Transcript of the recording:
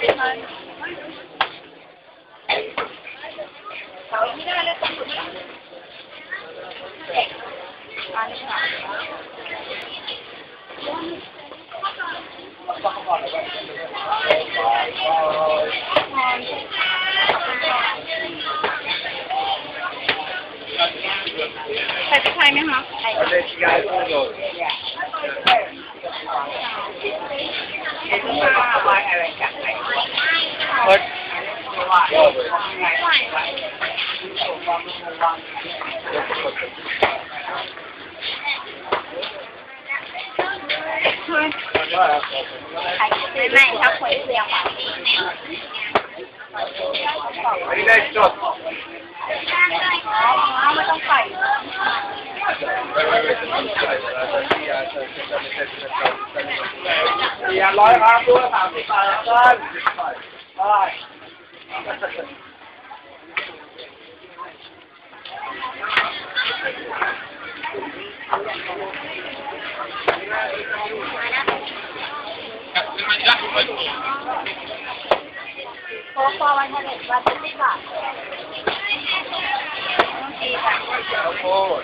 ใส่พริกไทยไหมคะ ไม่ไม่ถ้าคนเสียงหวาน Any nice shot? อ๋อไม่ต้องใส่ สี่ร้อยครั cái này không phải. Đi ăn Oh,